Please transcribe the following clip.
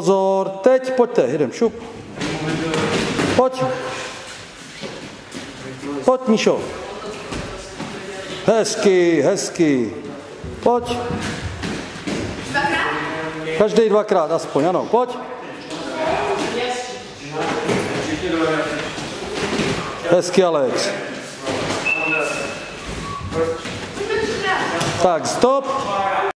Pozor, teď pojďte, jedem, šup. Pojď. Pojď, Míšo. Hezky, hezky. Pojď. Každý dvakrát aspoň, ano, pojď. Hezky, Alex. Tak, stop.